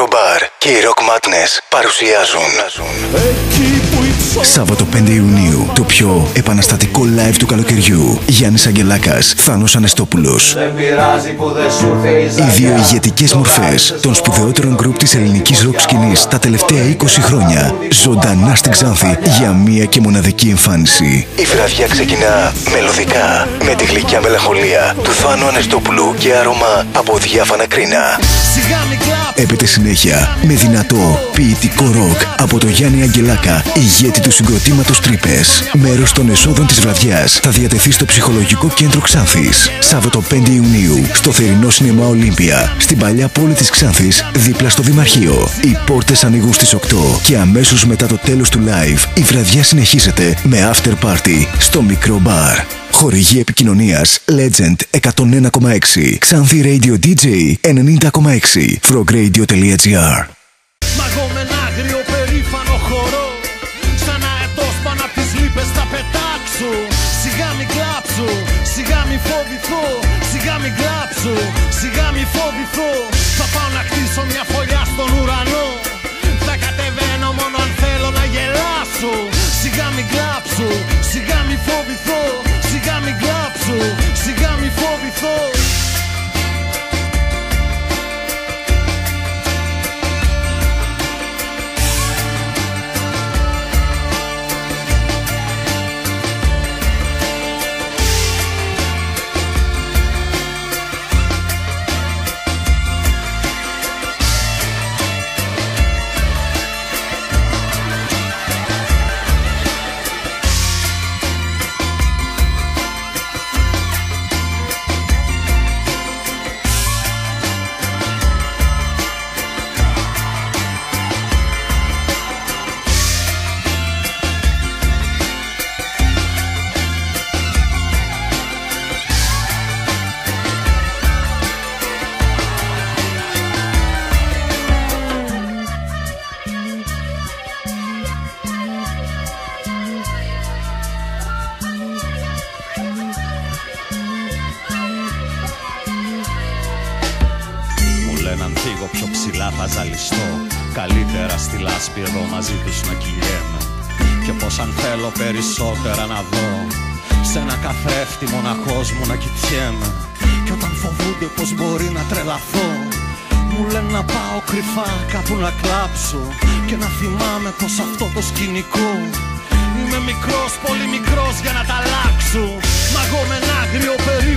Microbar και οι Rock Madness παρουσιάζουν. Σάββατο 5 Ιουνίου Το πιο επαναστατικό live του καλοκαιριού. Γιάννης Αγγελάκας, Θάνος Ανεστόπουλος. Οι δύο ηγετικές μορφές των σπουδαιότερων γκρουπ της ελληνικής ροκ σκηνής τα τελευταία 20 χρόνια ζωντανά στην Ξάνθη για μία και μοναδική εμφάνιση. Η βραδιά ξεκινά μελωδικά με τη γλυκιά μελαγχολία του Θάνου Ανεστόπουλου και άρωμα από διάφανα κρίνα Έπεται συνέχεια με δυνατό ποιητικό ροκ από το Γιάννη Αγγελάκα, ηγέτη του συγκροτήματος Τρύπες. Μέρος των εσόδων της βραδιάς θα διατεθεί στο ψυχολογικό κέντρο Ξάνθης. Σάββατο 5 Ιουνίου στο θερινό σινεμά Ολύμπια, στην παλιά πόλη της Ξάνθης, δίπλα στο Δημαρχείο. Οι πόρτες ανοίγουν στις 8 και αμέσως μετά το τέλος του live η βραδιά συνεχίζεται με after party στο μικρό μπαρ. Χορηγή επικοινωνίας Legend 101,6 Xanthi Radio DJ 90,6 frogradio.gr Μαγώ με ένα άγριο περήφανο χορό Σαν αετός πάνω απ' τις λύπες θα πετάξω. Σιγά μη κλάψω, σιγά μη φοβηθώ Σιγά μη κλάψω, σιγά μη φοβηθώ λένε αν φύγω πιο ψηλά θα ζαλιστώ. Καλύτερα στη λάσπη εδώ μαζί τους να κυλιέμαι. Και πως αν θέλω περισσότερα να δω Σ' ένα καθρέφτη μοναχός μου να κοιτιέμαι. Και όταν φοβούνται πως μπορεί να τρελαθώ Μου λένε να πάω κρυφά κάπου να κλάψω. Και να θυμάμαι πως αυτό το σκηνικό Είμαι μικρός, πολύ μικρός για να τα αλλάξω. Μα εγώ με ένα άγριο περήφανο